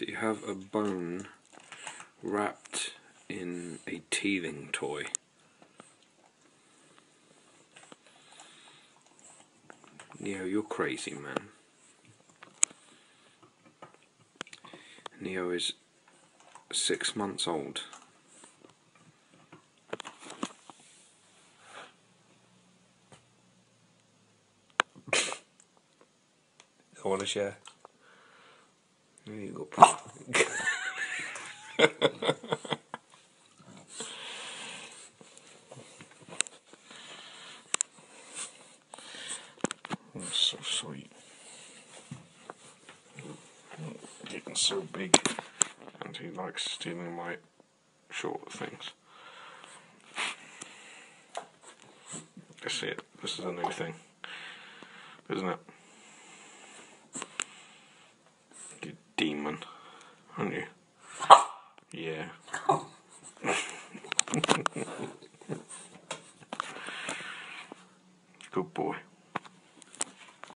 So you have a bone wrapped in a teething toy. Neo, you're crazy, man. Neo is six months old. I want to share. You got That's so sweet. Getting so big, and he likes stealing my short things. That's it. This is a new thing, isn't it? Kingman, aren't you? yeah. Good boy.